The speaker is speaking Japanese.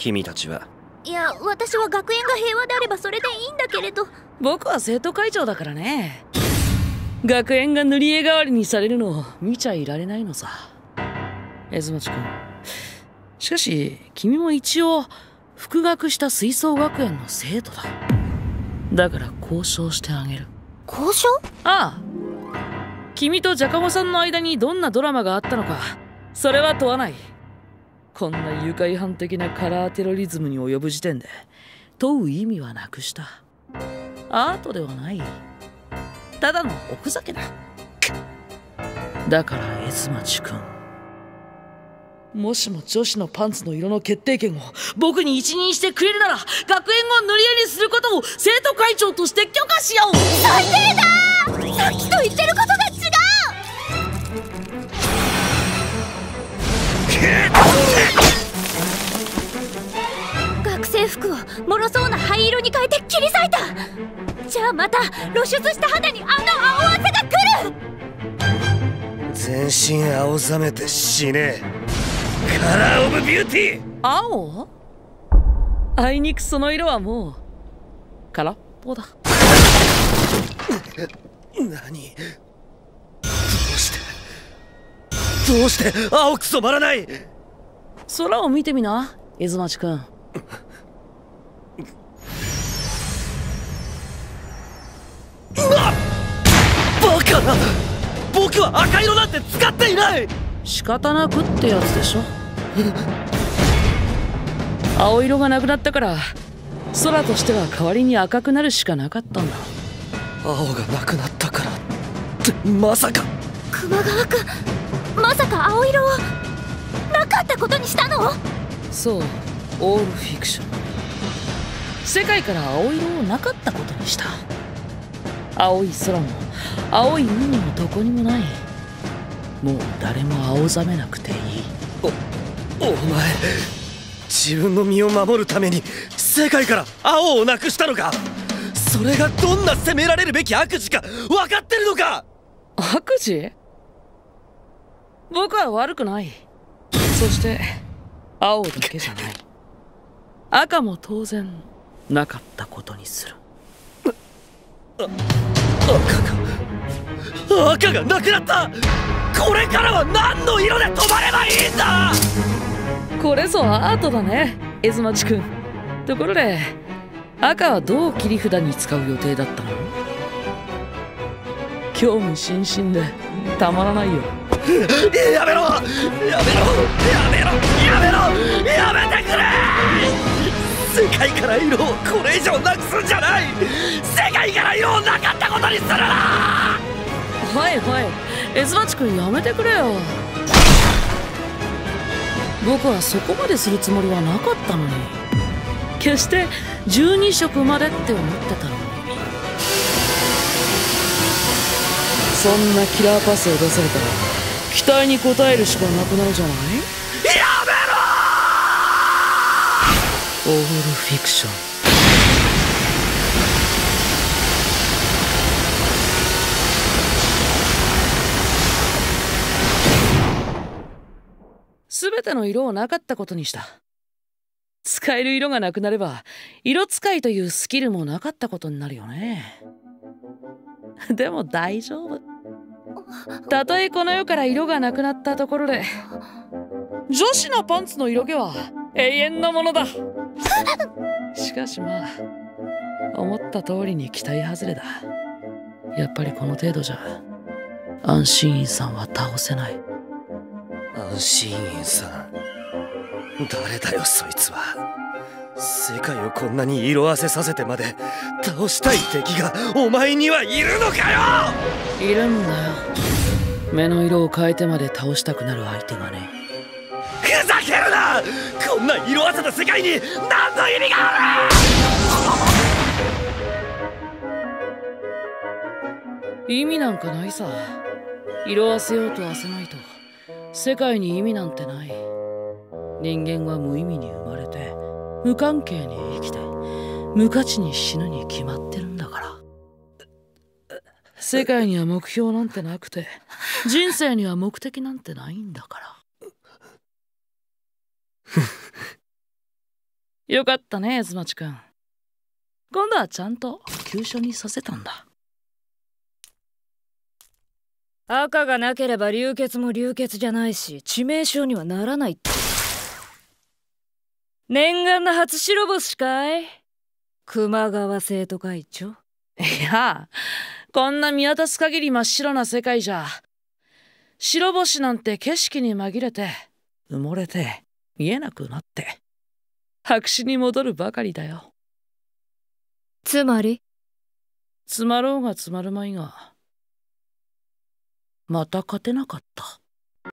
君たちは。いや私は学園が平和であればそれでいいんだけれど。僕は生徒会長だからね。学園が塗り絵代わりにされるのを見ちゃいられないのさ。エズマチ君。しかし君も一応復学した吹奏楽園の生徒だ。だから交渉してあげる。交渉？ああ。君とジャカモさんの間にどんなドラマがあったのかそれは問わないこんな愉快犯的なカラーテロリズムに及ぶ時点で問う意味はなくした。アートではない。ただのおふざけだ。だからエズマチ君。もしも女子のパンツの色の決定権を僕に一任してくれるなら学園を塗り絵にすることを生徒会長として許可しよう。最低だ。さっきと言ってること脆そうな灰色に変えて切り裂いた。じゃあまた露出した肌にあの青汗が来る。全身青ざめて死ね。カラーオブビューティー。青？あいにくその色はもう空っぽだ。何？どうして？どうして？青く染まらない！空を見てみな伊豆町君僕は赤色なんて使っていない。仕方なくってやつでしょ。青色がなくなったから空としては代わりに赤くなるしかなかったんだ。青がなくなったからってまさか。熊川君まさか青色をなかったことにしたの？そうオールフィクション。世界から青色をなかったことにした青い空も青い海もどこにもない。もう誰も青ざめなくていい。おお前自分の身を守るために世界から青をなくしたのか？それがどんな責められるべき悪事か分かってるのか？悪事？僕は悪くない。そして青だけじゃない。赤も当然なかったことにする赤が赤がなくなった。これからは何の色で止まればいいんだ。これぞアートだねエズマチ君。ところで赤はどう切り札に使う予定だったの？興味津々でたまらないよ。やめろやめろやめろやめろやめてくれ世界から色をこれ以上なくすんじゃない世界から色をなかったことにするな!はいはい。エズマチ君やめてくれよ。僕はそこまでするつもりはなかったのに。決して12色までって思ってたのに。そんなキラーパスを出されたら期待に応えるしかなくなるじゃない？やめろオールフィクション全ての色をなかったことにした。使える色がなくなれば色使いというスキルもなかったことになるよね。でも大丈夫。たとえこの世から色がなくなったところで女子のパンツの色気は永遠のものだ。しかしまあ思った通りに期待外れだ。やっぱりこの程度じゃ安心院さんは倒せない。安心院さん。誰だよそいつは。世界をこんなに色あせさせてまで倒したい敵がお前にはいるのかよ！いるんだよ。目の色を変えてまで倒したくなる相手がねふざけるな！こんな色あせた世界に何の意味がある！意味なんかないさ。色あせようとあせまいと世界に意味なんてない。人間は無意味に生まれて無関係に生きて無価値に死ぬに決まってるんだから。世界には目標なんてなくて人生には目的なんてないんだから。よかったねズマチ君。今度はちゃんと急所にさせたんだ。赤がなければ流血も流血じゃないし致命傷にはならないって。念願の初白星かい？熊川生徒会長。いやこんな見渡す限り真っ白な世界じゃ。白星なんて景色に紛れて埋もれて見えなくなって。白紙に戻るばかりだよ。つまり？つまろうがつまるまいがまた勝てなかった